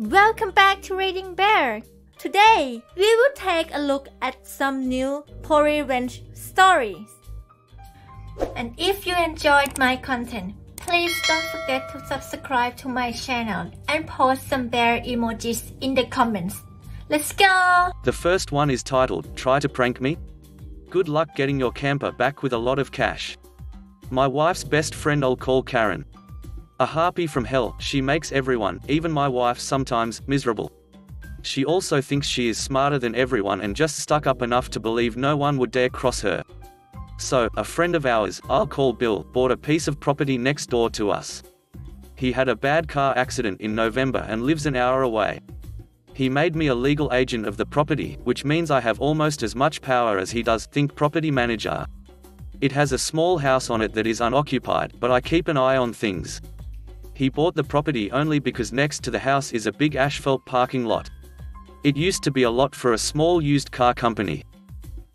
Welcome back to Reading Bear. Today, we will take a look at some new Pro Revenge stories. And if you enjoyed my content, please don't forget to subscribe to my channel and post some bear emojis in the comments. Let's go! The first one is titled, Try to Prank Me? Good luck getting your camper back with a lot of cash. My wife's best friend I'll call Karen. A harpy from hell, she makes everyone, even my wife sometimes, miserable. She also thinks she is smarter than everyone and just stuck up enough to believe no one would dare cross her. So, a friend of ours, I'll call Bill, bought a piece of property next door to us. He had a bad car accident in November and lives an hour away. He made me a legal agent of the property, which means I have almost as much power as he does, think property manager. It has a small house on it that is unoccupied, but I keep an eye on things. He bought the property only because next to the house is a big asphalt parking lot. It used to be a lot for a small used car company.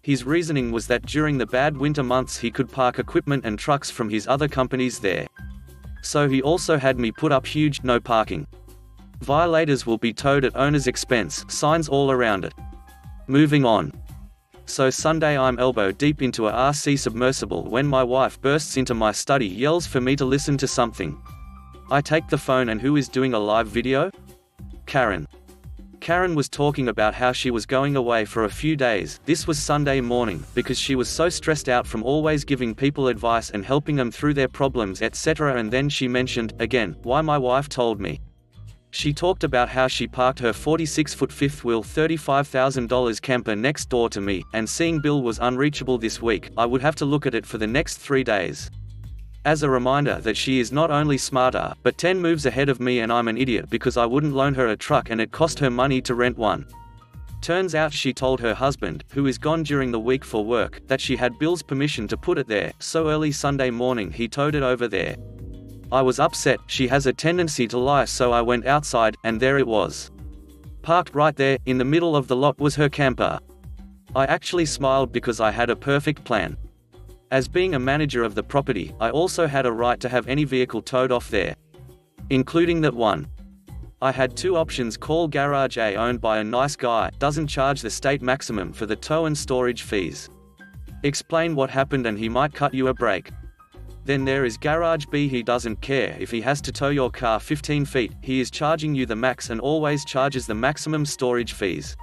His reasoning was that during the bad winter months he could park equipment and trucks from his other companies there. So he also had me put up huge no parking. Violators will be towed at owner's expense, signs all around it. Moving on. So Sunday I'm elbow deep into a RC submersible when my wife bursts into my study yells for me to listen to something. I take the phone and who is doing a live video? Karen. Karen was talking about how she was going away for a few days, this was Sunday morning, because she was so stressed out from always giving people advice and helping them through their problems etc. and then she mentioned, again, why my wife told me. She talked about how she parked her 46-foot fifth wheel $35,000 camper next door to me, and seeing Bill was unreachable this week, I would have to look at it for the next three days as a reminder that she is not only smarter, but 10 moves ahead of me and I'm an idiot because I wouldn't loan her a truck and it cost her money to rent one. Turns out she told her husband, who is gone during the week for work, that she had Bill's permission to put it there, so early Sunday morning he towed it over there. I was upset, she has a tendency to lie so I went outside, and there it was. Parked right there, in the middle of the lot was her camper. I actually smiled because I had a perfect plan. As being a manager of the property, I also had a right to have any vehicle towed off there. Including that one. I had two options call Garage A owned by a nice guy, doesn't charge the state maximum for the tow and storage fees. Explain what happened and he might cut you a break. Then there is Garage B he doesn't care if he has to tow your car 15 feet, he is charging you the max and always charges the maximum storage fees.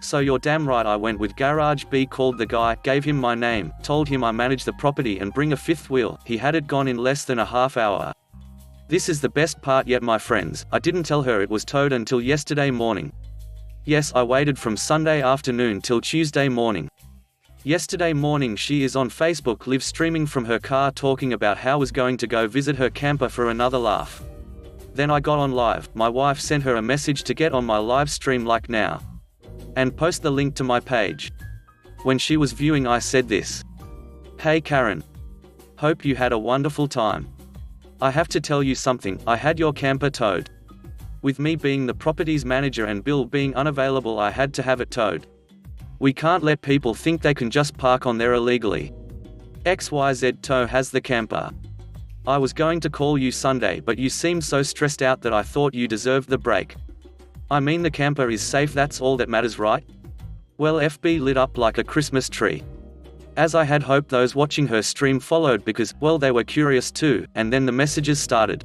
So you're damn right I went with Garage B called the guy, gave him my name, told him I manage the property and bring a fifth wheel, he had it gone in less than a half hour. This is the best part yet my friends, I didn't tell her it was towed until yesterday morning. Yes I waited from Sunday afternoon till Tuesday morning. Yesterday morning she is on Facebook live streaming from her car talking about how was going to go visit her camper for another laugh. Then I got on live, my wife sent her a message to get on my live stream like now and post the link to my page. When she was viewing I said this. Hey Karen. Hope you had a wonderful time. I have to tell you something, I had your camper towed. With me being the property's manager and Bill being unavailable I had to have it towed. We can't let people think they can just park on there illegally. XYZ Tow has the camper. I was going to call you Sunday but you seemed so stressed out that I thought you deserved the break. I mean the camper is safe that's all that matters right? Well FB lit up like a Christmas tree. As I had hoped those watching her stream followed because, well they were curious too, and then the messages started.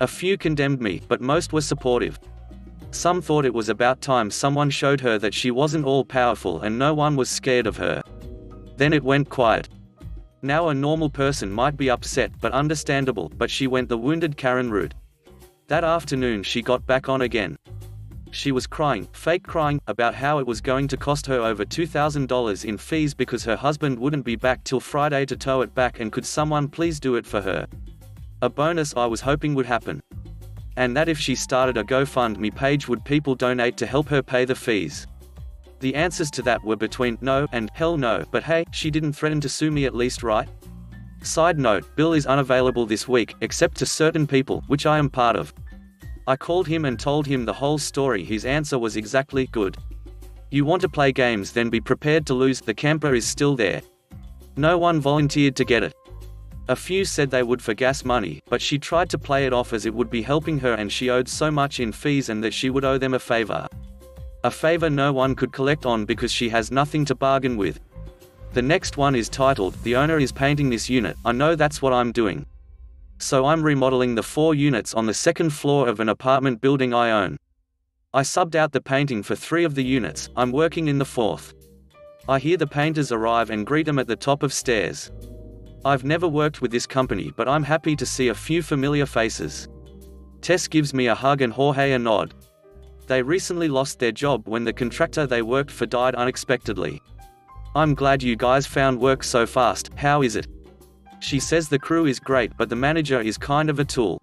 A few condemned me, but most were supportive. Some thought it was about time someone showed her that she wasn't all powerful and no one was scared of her. Then it went quiet. Now a normal person might be upset but understandable, but she went the wounded Karen route. That afternoon she got back on again. She was crying, fake crying, about how it was going to cost her over $2,000 in fees because her husband wouldn't be back till Friday to tow it back and could someone please do it for her. A bonus I was hoping would happen. And that if she started a GoFundMe page would people donate to help her pay the fees. The answers to that were between no and hell no, but hey, she didn't threaten to sue me at least right? Side note, Bill is unavailable this week, except to certain people, which I am part of. I called him and told him the whole story his answer was exactly, good. You want to play games then be prepared to lose, the camper is still there. No one volunteered to get it. A few said they would for gas money, but she tried to play it off as it would be helping her and she owed so much in fees and that she would owe them a favor. A favor no one could collect on because she has nothing to bargain with. The next one is titled, The owner is painting this unit, I know that's what I'm doing. So I'm remodeling the four units on the second floor of an apartment building I own. I subbed out the painting for three of the units, I'm working in the fourth. I hear the painters arrive and greet them at the top of stairs. I've never worked with this company but I'm happy to see a few familiar faces. Tess gives me a hug and Jorge a nod. They recently lost their job when the contractor they worked for died unexpectedly. I'm glad you guys found work so fast, how is it? She says the crew is great but the manager is kind of a tool.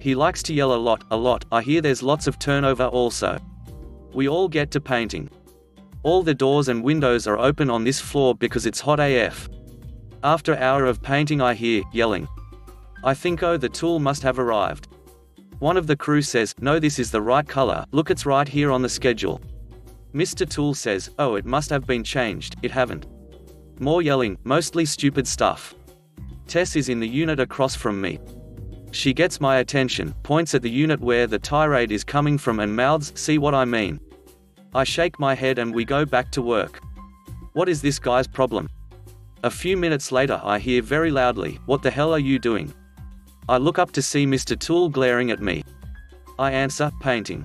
He likes to yell a lot, a lot, I hear there's lots of turnover also. We all get to painting. All the doors and windows are open on this floor because it's hot AF. After hour of painting I hear, yelling. I think oh the tool must have arrived. One of the crew says, no this is the right color, look it's right here on the schedule. Mr. Tool says, oh it must have been changed, it haven't. More yelling, mostly stupid stuff. Tess is in the unit across from me. She gets my attention, points at the unit where the tirade is coming from and mouths, see what I mean. I shake my head and we go back to work. What is this guy's problem? A few minutes later I hear very loudly, what the hell are you doing? I look up to see Mr. Tool glaring at me. I answer, painting.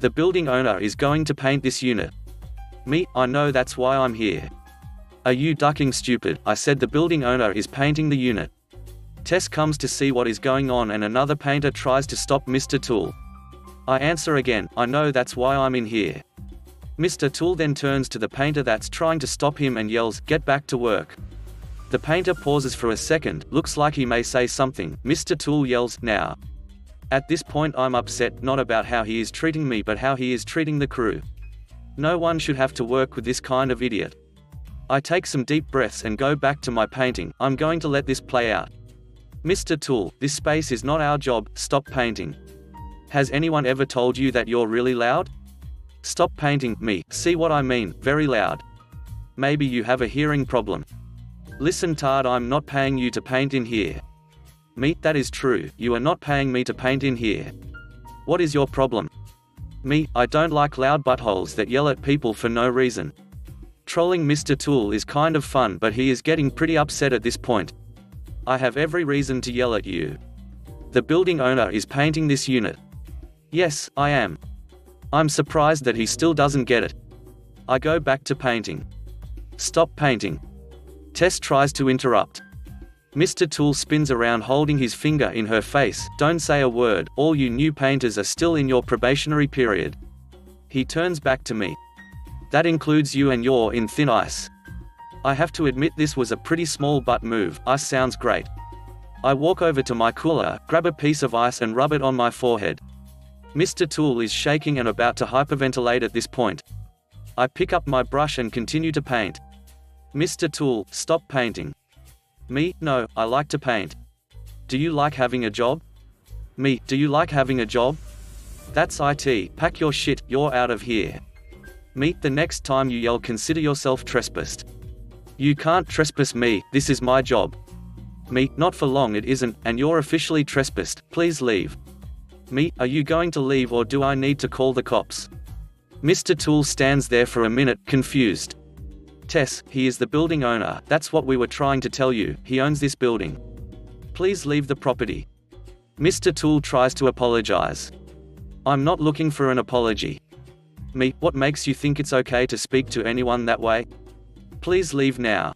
The building owner is going to paint this unit. Me, I know that's why I'm here. Are you ducking stupid? I said the building owner is painting the unit. Tess comes to see what is going on and another painter tries to stop Mr. Tool. I answer again, I know that's why I'm in here. Mr. Tool then turns to the painter that's trying to stop him and yells, Get back to work. The painter pauses for a second, looks like he may say something. Mr. Tool yells, Now. At this point, I'm upset not about how he is treating me but how he is treating the crew. No one should have to work with this kind of idiot. I take some deep breaths and go back to my painting, I'm going to let this play out. Mr. Tool, this space is not our job, stop painting. Has anyone ever told you that you're really loud? Stop painting me, see what I mean, very loud. Maybe you have a hearing problem. Listen Tard I'm not paying you to paint in here. Me, that is true, you are not paying me to paint in here. What is your problem? Me, I don't like loud buttholes that yell at people for no reason. Trolling Mr. Tool is kind of fun but he is getting pretty upset at this point. I have every reason to yell at you. The building owner is painting this unit. Yes, I am. I'm surprised that he still doesn't get it. I go back to painting. Stop painting. Tess tries to interrupt. Mr. Tool spins around holding his finger in her face, don't say a word, all you new painters are still in your probationary period. He turns back to me. That includes you and you're in thin ice. I have to admit this was a pretty small butt move, ice sounds great. I walk over to my cooler, grab a piece of ice and rub it on my forehead. Mr. Tool is shaking and about to hyperventilate at this point. I pick up my brush and continue to paint. Mr. Tool, stop painting. Me, no, I like to paint. Do you like having a job? Me, do you like having a job? That's IT, pack your shit, you're out of here. Me, the next time you yell consider yourself trespassed. You can't trespass me, this is my job. Me, not for long it isn't, and you're officially trespassed, please leave. Me, are you going to leave or do I need to call the cops? Mr. Tool stands there for a minute, confused. Tess, he is the building owner, that's what we were trying to tell you, he owns this building. Please leave the property. Mr. Tool tries to apologize. I'm not looking for an apology. Me, what makes you think it's okay to speak to anyone that way? Please leave now.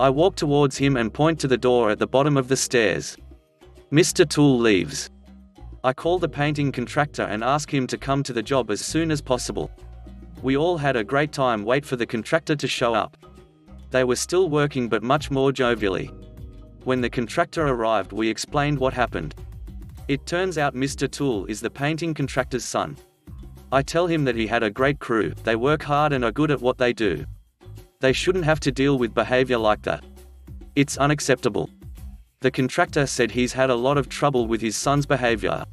I walk towards him and point to the door at the bottom of the stairs. Mr. Tool leaves. I call the painting contractor and ask him to come to the job as soon as possible. We all had a great time wait for the contractor to show up. They were still working but much more jovially. When the contractor arrived we explained what happened. It turns out Mr. Tool is the painting contractor's son. I tell him that he had a great crew, they work hard and are good at what they do. They shouldn't have to deal with behavior like that. It's unacceptable. The contractor said he's had a lot of trouble with his son's behavior.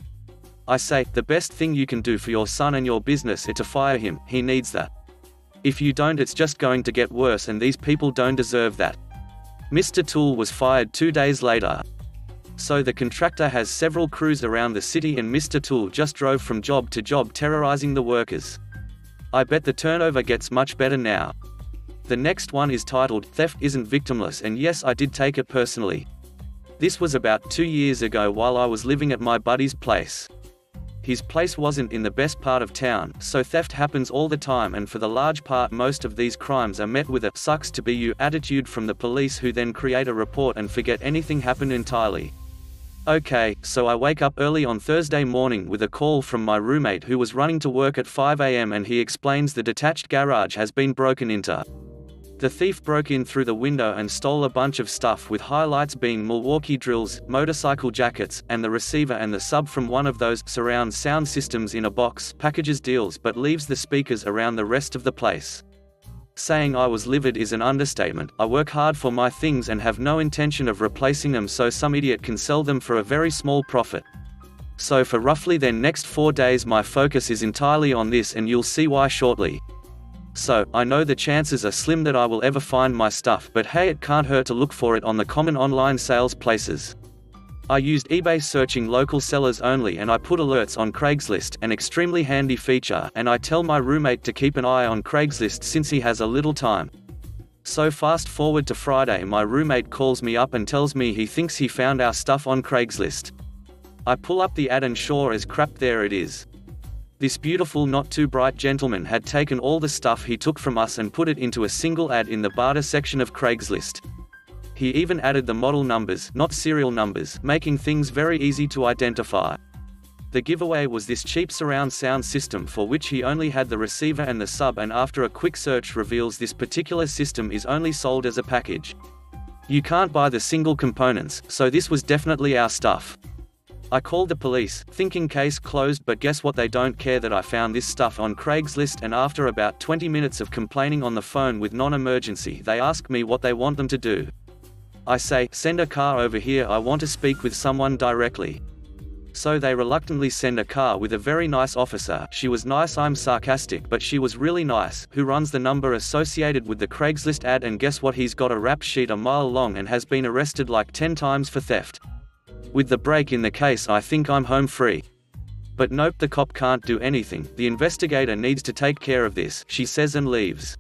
I say, the best thing you can do for your son and your business is to fire him, he needs that. If you don't it's just going to get worse and these people don't deserve that. Mr. Tool was fired two days later. So the contractor has several crews around the city and Mr. Tool just drove from job to job terrorizing the workers. I bet the turnover gets much better now. The next one is titled Theft Isn't Victimless and yes I did take it personally. This was about two years ago while I was living at my buddy's place. His place wasn't in the best part of town, so theft happens all the time and for the large part most of these crimes are met with a sucks to be you attitude from the police who then create a report and forget anything happened entirely. Okay, so I wake up early on Thursday morning with a call from my roommate who was running to work at 5am and he explains the detached garage has been broken into. The thief broke in through the window and stole a bunch of stuff with highlights being Milwaukee drills, motorcycle jackets, and the receiver and the sub from one of those surround sound systems in a box packages deals but leaves the speakers around the rest of the place. Saying I was livid is an understatement, I work hard for my things and have no intention of replacing them so some idiot can sell them for a very small profit. So for roughly then next 4 days my focus is entirely on this and you'll see why shortly. So, I know the chances are slim that I will ever find my stuff but hey it can't hurt to look for it on the common online sales places. I used eBay searching local sellers only and I put alerts on Craigslist, an extremely handy feature, and I tell my roommate to keep an eye on Craigslist since he has a little time. So fast forward to Friday my roommate calls me up and tells me he thinks he found our stuff on Craigslist. I pull up the ad and sure as crap there it is. This beautiful not too bright gentleman had taken all the stuff he took from us and put it into a single ad in the barter section of Craigslist. He even added the model numbers, not serial numbers, making things very easy to identify. The giveaway was this cheap surround sound system for which he only had the receiver and the sub and after a quick search reveals this particular system is only sold as a package. You can't buy the single components, so this was definitely our stuff. I called the police, thinking case closed but guess what they don't care that I found this stuff on Craigslist and after about 20 minutes of complaining on the phone with non-emergency they ask me what they want them to do. I say, send a car over here I want to speak with someone directly. So they reluctantly send a car with a very nice officer, she was nice I'm sarcastic but she was really nice, who runs the number associated with the Craigslist ad and guess what he's got a rap sheet a mile long and has been arrested like 10 times for theft. With the break in the case I think I'm home free. But nope the cop can't do anything, the investigator needs to take care of this, she says and leaves.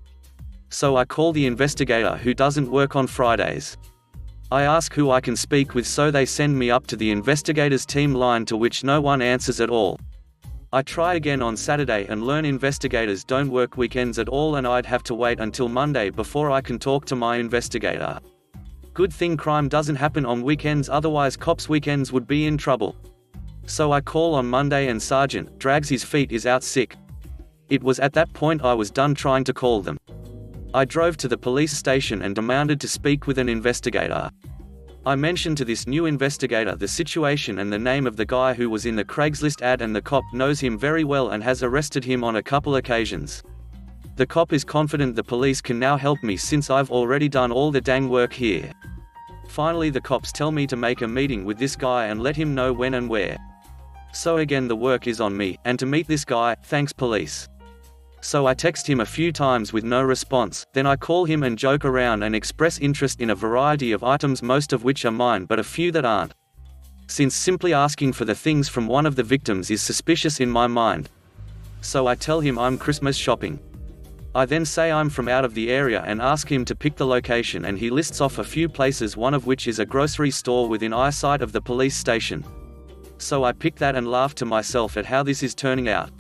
So I call the investigator who doesn't work on Fridays. I ask who I can speak with so they send me up to the investigators team line to which no one answers at all. I try again on Saturday and learn investigators don't work weekends at all and I'd have to wait until Monday before I can talk to my investigator. Good thing crime doesn't happen on weekends otherwise cops weekends would be in trouble. So I call on Monday and Sergeant, drags his feet is out sick. It was at that point I was done trying to call them. I drove to the police station and demanded to speak with an investigator. I mentioned to this new investigator the situation and the name of the guy who was in the Craigslist ad and the cop knows him very well and has arrested him on a couple occasions. The cop is confident the police can now help me since I've already done all the dang work here. Finally the cops tell me to make a meeting with this guy and let him know when and where. So again the work is on me, and to meet this guy, thanks police. So I text him a few times with no response, then I call him and joke around and express interest in a variety of items most of which are mine but a few that aren't. Since simply asking for the things from one of the victims is suspicious in my mind. So I tell him I'm Christmas shopping. I then say I'm from out of the area and ask him to pick the location and he lists off a few places one of which is a grocery store within eyesight of the police station. So I pick that and laugh to myself at how this is turning out.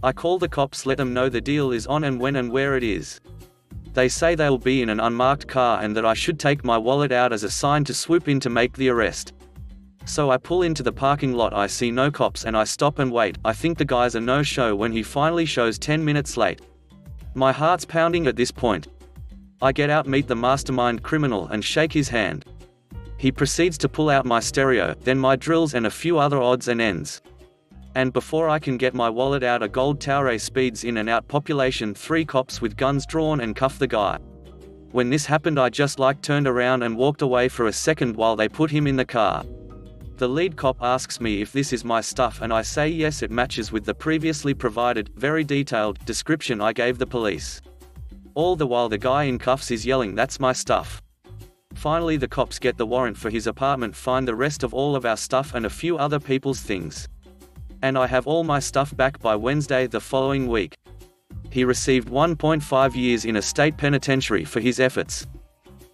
I call the cops let them know the deal is on and when and where it is. They say they'll be in an unmarked car and that I should take my wallet out as a sign to swoop in to make the arrest. So I pull into the parking lot I see no cops and I stop and wait, I think the guy's a no-show when he finally shows 10 minutes late. My heart's pounding at this point. I get out meet the mastermind criminal and shake his hand. He proceeds to pull out my stereo, then my drills and a few other odds and ends. And before I can get my wallet out a gold Taurus speeds in and out population three cops with guns drawn and cuff the guy. When this happened I just like turned around and walked away for a second while they put him in the car. The lead cop asks me if this is my stuff and I say yes it matches with the previously provided, very detailed, description I gave the police. All the while the guy in cuffs is yelling that's my stuff. Finally the cops get the warrant for his apartment find the rest of all of our stuff and a few other people's things. And I have all my stuff back by Wednesday the following week. He received 1.5 years in a state penitentiary for his efforts.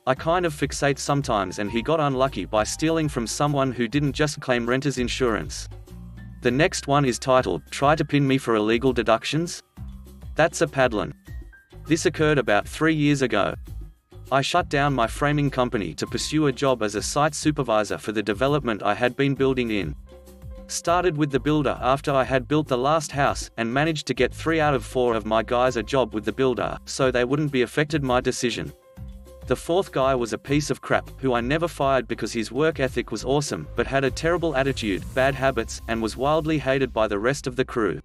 I kind of fixate sometimes and he got unlucky by stealing from someone who didn't just claim renter's insurance. The next one is titled, Try to Pin Me for Illegal Deductions? That's a Padlin. This occurred about three years ago. I shut down my framing company to pursue a job as a site supervisor for the development I had been building in. Started with the builder after I had built the last house, and managed to get three out of four of my guys a job with the builder, so they wouldn't be affected my decision. The fourth guy was a piece of crap, who I never fired because his work ethic was awesome, but had a terrible attitude, bad habits, and was wildly hated by the rest of the crew.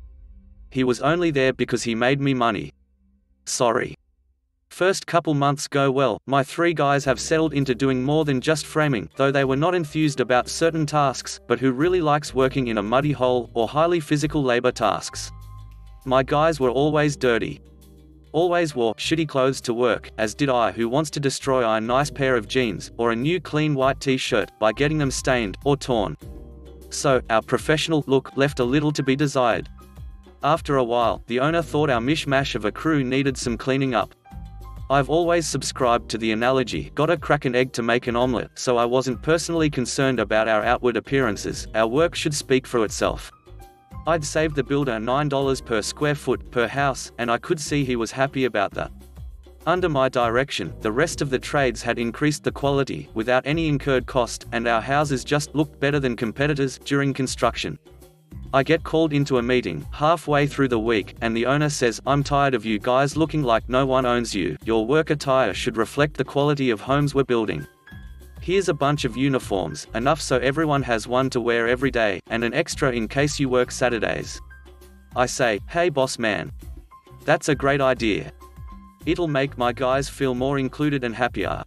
He was only there because he made me money. Sorry. First couple months go well, my three guys have settled into doing more than just framing, though they were not enthused about certain tasks, but who really likes working in a muddy hole, or highly physical labor tasks. My guys were always dirty. Always wore shitty clothes to work, as did I who wants to destroy a nice pair of jeans, or a new clean white t-shirt, by getting them stained, or torn. So, our professional look left a little to be desired. After a while, the owner thought our mishmash of a crew needed some cleaning up. I've always subscribed to the analogy, gotta crack an egg to make an omelette, so I wasn't personally concerned about our outward appearances, our work should speak for itself. I'd saved the builder $9 per square foot per house, and I could see he was happy about that. Under my direction, the rest of the trades had increased the quality, without any incurred cost, and our houses just looked better than competitors during construction. I get called into a meeting, halfway through the week, and the owner says, I'm tired of you guys looking like no one owns you, your work attire should reflect the quality of homes we're building. Here's a bunch of uniforms, enough so everyone has one to wear every day, and an extra in case you work Saturdays. I say, hey boss man. That's a great idea. It'll make my guys feel more included and happier.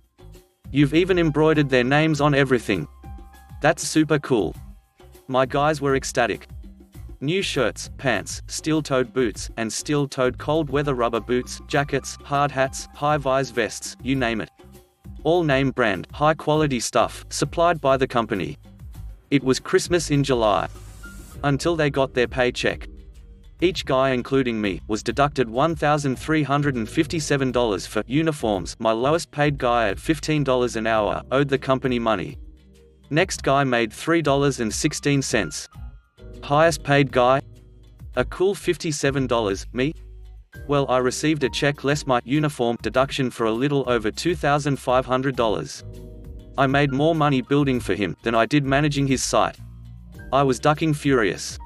You've even embroidered their names on everything. That's super cool. My guys were ecstatic. New shirts, pants, steel-toed boots, and steel-toed cold-weather rubber boots, jackets, hard hats, high-vis vests, you name it. All name brand, high-quality stuff, supplied by the company. It was Christmas in July. Until they got their paycheck. Each guy including me, was deducted $1,357 for uniforms my lowest paid guy at $15 an hour, owed the company money. Next guy made $3.16. Highest paid guy? A cool $57, me? Well, I received a check less my uniform deduction for a little over $2,500. I made more money building for him than I did managing his site. I was ducking furious.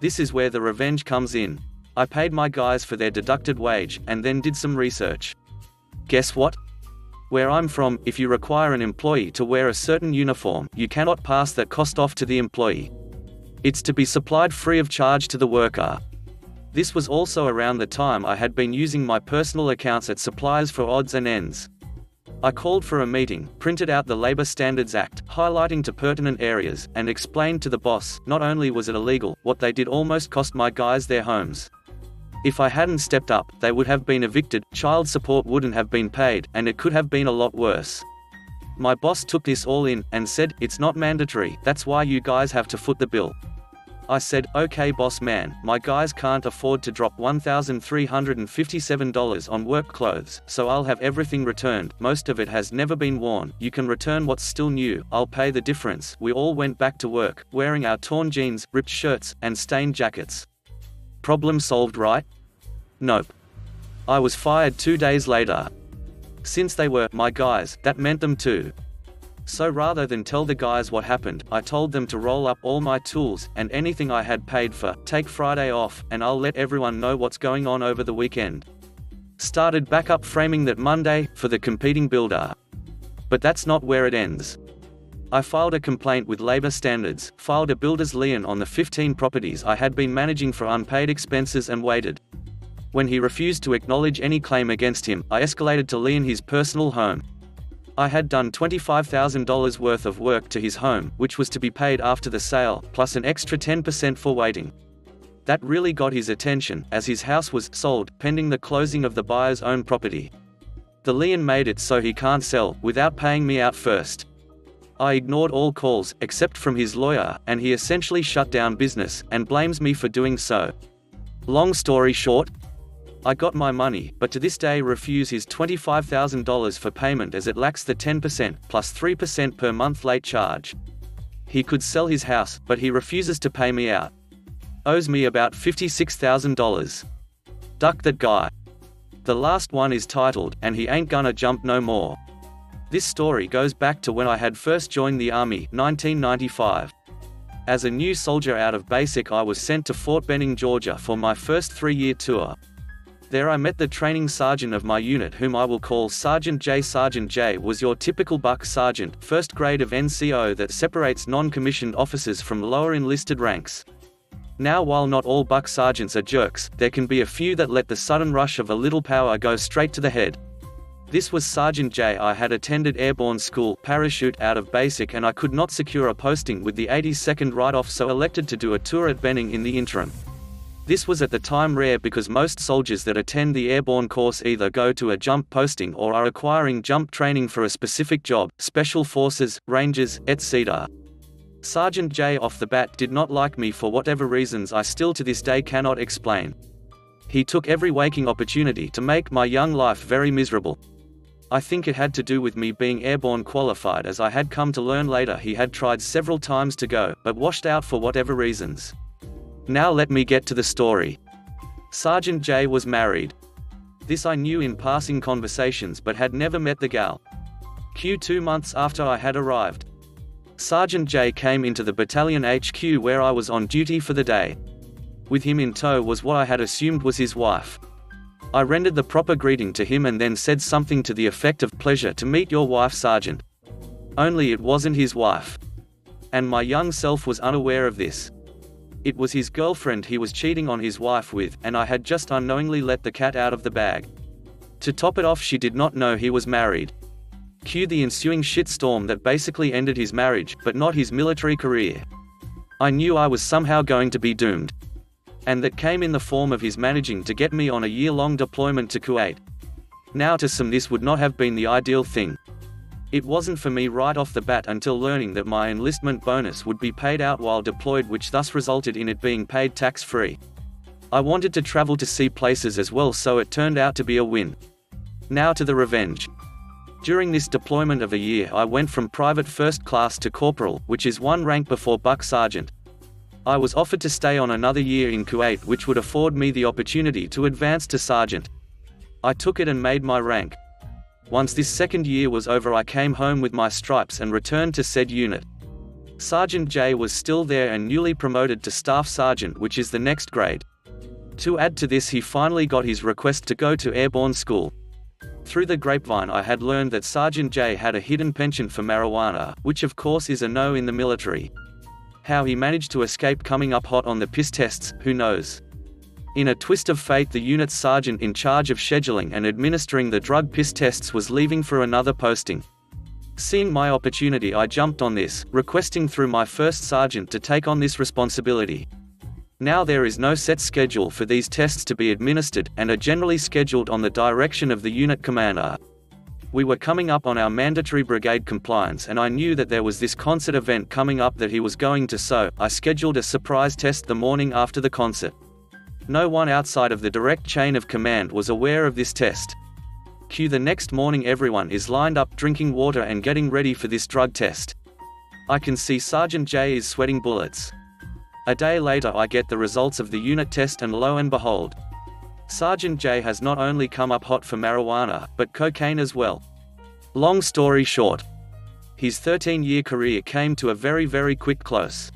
This is where the revenge comes in. I paid my guys for their deducted wage and then did some research. Guess what? Where I'm from, if you require an employee to wear a certain uniform, you cannot pass that cost off to the employee. It's to be supplied free of charge to the worker. This was also around the time I had been using my personal accounts at suppliers for odds and ends. I called for a meeting, printed out the Labor Standards Act, highlighting to pertinent areas, and explained to the boss, not only was it illegal, what they did almost cost my guys their homes. If I hadn't stepped up, they would have been evicted, child support wouldn't have been paid, and it could have been a lot worse. My boss took this all in, and said, it's not mandatory, that's why you guys have to foot the bill. I said, okay boss man, my guys can't afford to drop $1,357 on work clothes, so I'll have everything returned, most of it has never been worn, you can return what's still new, I'll pay the difference. We all went back to work, wearing our torn jeans, ripped shirts, and stained jackets. Problem solved right? Nope. I was fired two days later. Since they were my guys, that meant them too. So rather than tell the guys what happened, I told them to roll up all my tools, and anything I had paid for, take Friday off, and I'll let everyone know what's going on over the weekend. Started backup framing that Monday, for the competing builder. But that's not where it ends. I filed a complaint with Labor Standards, filed a builder's lien on the 15 properties I had been managing for unpaid expenses and waited. When he refused to acknowledge any claim against him, I escalated to lien his personal home. I had done $25,000 worth of work to his home, which was to be paid after the sale, plus an extra 10% for waiting. That really got his attention, as his house was sold, pending the closing of the buyer's own property. The lien made it so he can't sell, without paying me out first. I ignored all calls, except from his lawyer, and he essentially shut down business, and blames me for doing so. Long story short, I got my money, but to this day refuse his $25,000 for payment as it lacks the 10%, plus 3% per month late charge. He could sell his house, but he refuses to pay me out. Owes me about $56,000. Duck that guy. The last one is titled, and he ain't gonna jump no more. This story goes back to when I had first joined the Army, 1995. As a new soldier out of basic I was sent to Fort Benning, Georgia for my first three-year tour. There I met the training sergeant of my unit whom I will call Sergeant J. Sergeant J was your typical buck sergeant, first grade of NCO that separates non-commissioned officers from lower enlisted ranks. Now while not all buck sergeants are jerks, there can be a few that let the sudden rush of a little power go straight to the head. This was Sergeant J. I had attended airborne school, parachute out of basic and I could not secure a posting with the 82nd write-off so elected to do a tour at Benning in the interim. This was at the time rare because most soldiers that attend the airborne course either go to a jump posting or are acquiring jump training for a specific job, special forces, rangers, etc. Sergeant J off the bat did not like me for whatever reasons I still to this day cannot explain. He took every waking opportunity to make my young life very miserable. I think it had to do with me being airborne qualified as I had come to learn later he had tried several times to go, but washed out for whatever reasons. Now let me get to the story. Sergeant J was married. This I knew in passing conversations but had never met the gal. Q two months after I had arrived. Sergeant J came into the battalion HQ where I was on duty for the day. With him in tow was what I had assumed was his wife. I rendered the proper greeting to him and then said something to the effect of pleasure to meet your wife sergeant. Only it wasn't his wife. And my young self was unaware of this. It was his girlfriend he was cheating on his wife with, and I had just unknowingly let the cat out of the bag. To top it off she did not know he was married. Cue the ensuing shitstorm that basically ended his marriage, but not his military career. I knew I was somehow going to be doomed and that came in the form of his managing to get me on a year-long deployment to Kuwait. Now to some this would not have been the ideal thing. It wasn't for me right off the bat until learning that my enlistment bonus would be paid out while deployed which thus resulted in it being paid tax-free. I wanted to travel to see places as well so it turned out to be a win. Now to the revenge. During this deployment of a year I went from private first class to corporal, which is one rank before buck sergeant. I was offered to stay on another year in Kuwait which would afford me the opportunity to advance to sergeant. I took it and made my rank. Once this second year was over I came home with my stripes and returned to said unit. Sergeant J was still there and newly promoted to Staff Sergeant which is the next grade. To add to this he finally got his request to go to airborne school. Through the grapevine I had learned that Sergeant J had a hidden penchant for marijuana, which of course is a no in the military. How he managed to escape coming up hot on the piss tests, who knows? In a twist of fate the unit's sergeant in charge of scheduling and administering the drug piss tests was leaving for another posting. Seeing my opportunity I jumped on this, requesting through my first sergeant to take on this responsibility. Now there is no set schedule for these tests to be administered, and are generally scheduled on the direction of the unit commander. We were coming up on our mandatory brigade compliance and I knew that there was this concert event coming up that he was going to so, I scheduled a surprise test the morning after the concert. No one outside of the direct chain of command was aware of this test. Q the next morning everyone is lined up drinking water and getting ready for this drug test. I can see Sergeant J is sweating bullets. A day later I get the results of the unit test and lo and behold, Sergeant J has not only come up hot for marijuana, but cocaine as well. Long story short, his 13-year career came to a very very quick close.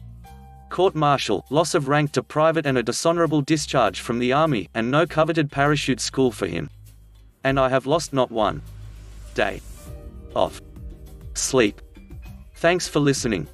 Court-martial, loss of rank to private and a dishonorable discharge from the army, and no coveted parachute school for him. And I have lost not one day of sleep. Thanks for listening.